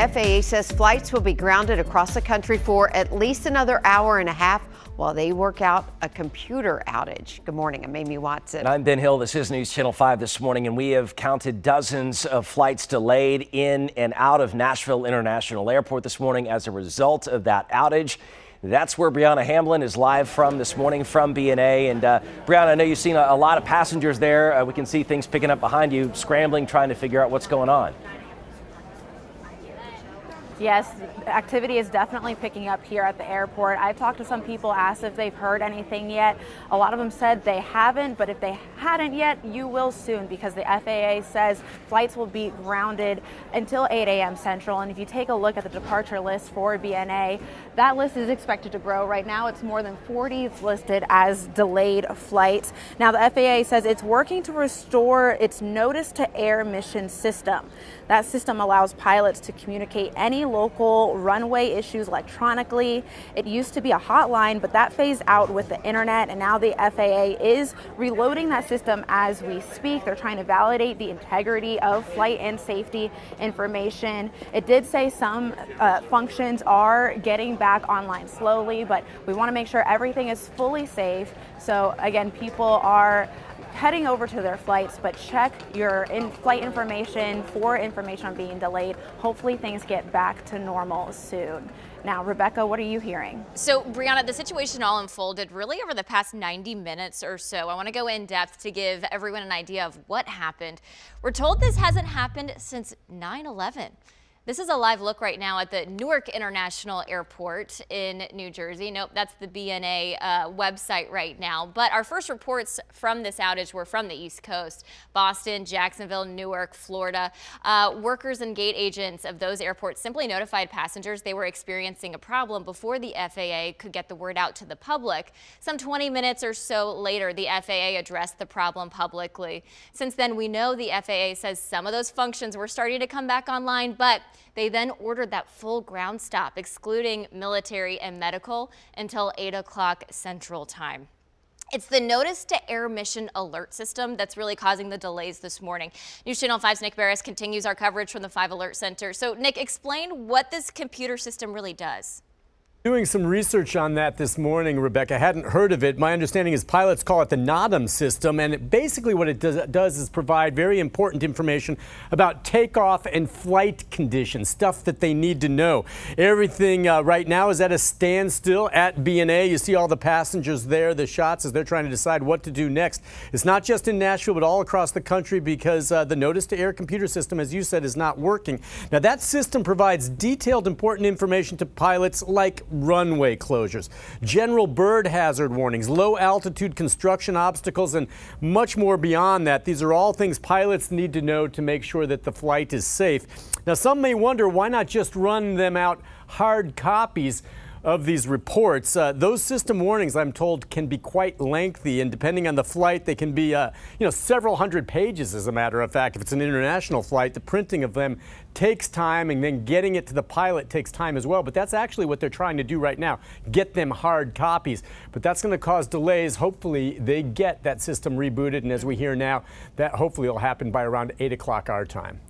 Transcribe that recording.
FAA says flights will be grounded across the country for at least another hour and a half while they work out a computer outage. Good morning, I'm Amy Watson. And I'm Ben Hill. This is News Channel 5 this morning, and we have counted dozens of flights delayed in and out of Nashville International Airport this morning as a result of that outage. That's where Brianna Hamblin is live from this morning from BNA. And uh, Brianna, I know you've seen a, a lot of passengers there. Uh, we can see things picking up behind you, scrambling, trying to figure out what's going on. Yes, activity is definitely picking up here at the airport. I've talked to some people, asked if they've heard anything yet. A lot of them said they haven't, but if they hadn't yet, you will soon because the FAA says flights will be grounded until 8 a.m. Central. And if you take a look at the departure list for BNA, that list is expected to grow. Right now, it's more than 40 listed as delayed flights. Now, the FAA says it's working to restore its notice to air mission system. That system allows pilots to communicate any local runway issues electronically. It used to be a hotline, but that phased out with the internet, and now the FAA is reloading that system as we speak. They're trying to validate the integrity of flight and safety information. It did say some uh, functions are getting back online slowly, but we want to make sure everything is fully safe. So, again, people are heading over to their flights, but check your in flight information for information on being delayed. Hopefully things get back to normal soon. Now, Rebecca, what are you hearing? So, Brianna, the situation all unfolded really over the past 90 minutes or so. I want to go in depth to give everyone an idea of what happened. We're told this hasn't happened since 9 11. This is a live look right now at the Newark International Airport in New Jersey. Nope, that's the BNA uh, website right now. But our first reports from this outage were from the East Coast, Boston, Jacksonville, Newark, Florida. Uh, workers and gate agents of those airports simply notified passengers they were experiencing a problem before the FAA could get the word out to the public. Some 20 minutes or so later, the FAA addressed the problem publicly. Since then, we know the FAA says some of those functions were starting to come back online, but they then ordered that full ground stop, excluding military and medical, until 8 o'clock Central Time. It's the Notice to Air Mission Alert System that's really causing the delays this morning. News Channel 5's Nick Beres continues our coverage from the 5 Alert Center. So, Nick, explain what this computer system really does. Doing some research on that this morning, Rebecca. Hadn't heard of it. My understanding is pilots call it the NOTAM system, and it basically what it does, does, is provide very important information about takeoff and flight conditions, stuff that they need to know. Everything uh, right now is at a standstill at BNA. You see all the passengers there, the shots as they're trying to decide what to do next. It's not just in Nashville, but all across the country because uh, the notice to air computer system, as you said, is not working. Now that system provides detailed, important information to pilots like runway closures, general bird hazard warnings, low altitude construction obstacles, and much more beyond that. These are all things pilots need to know to make sure that the flight is safe. Now, some may wonder why not just run them out hard copies of these reports. Uh, those system warnings, I'm told, can be quite lengthy, and depending on the flight, they can be, uh, you know, several hundred pages. As a matter of fact, if it's an international flight, the printing of them takes time, and then getting it to the pilot takes time as well. But that's actually what they're trying to do right now: get them hard copies. But that's going to cause delays. Hopefully, they get that system rebooted, and as we hear now, that hopefully will happen by around 8 o'clock our time.